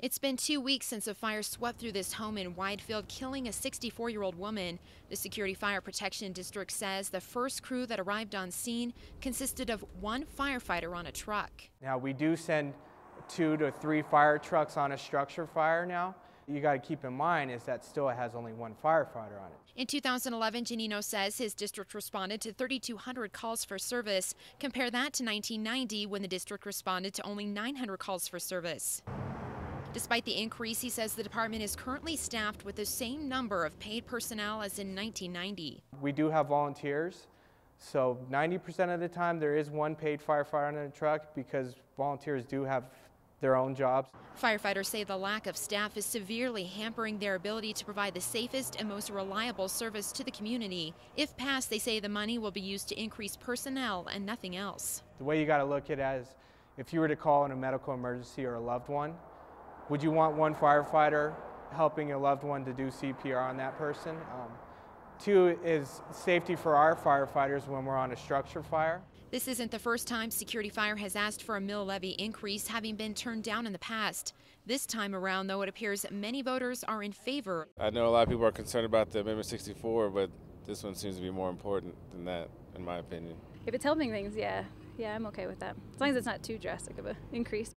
It's been two weeks since a fire swept through this home in Widefield, killing a 64 year old woman. The Security Fire Protection District says the first crew that arrived on scene consisted of one firefighter on a truck. Now, we do send two to three fire trucks on a structure fire now. You got to keep in mind is that still has only one firefighter on it. In 2011, Gianino says his district responded to 3,200 calls for service. Compare that to 1990 when the district responded to only 900 calls for service. Despite the increase, he says the department is currently staffed with the same number of paid personnel as in 1990. We do have volunteers, so 90% of the time there is one paid firefighter in a truck because volunteers do have their own jobs. Firefighters say the lack of staff is severely hampering their ability to provide the safest and most reliable service to the community. If passed, they say the money will be used to increase personnel and nothing else. The way you got to look at it is if you were to call in a medical emergency or a loved one, would you want one firefighter helping a loved one to do CPR on that person? Um, two is safety for our firefighters when we're on a structure fire. This isn't the first time Security Fire has asked for a mill levy increase, having been turned down in the past. This time around, though, it appears many voters are in favor. I know a lot of people are concerned about the Amendment 64, but this one seems to be more important than that, in my opinion. If it's helping things, yeah, yeah, I'm okay with that. As long as it's not too drastic of an increase.